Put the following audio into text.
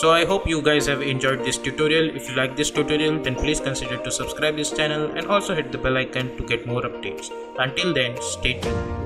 So I hope you guys have enjoyed this tutorial. If you like this tutorial then please consider to subscribe this channel and also hit the bell icon to get more updates. Until then stay tuned.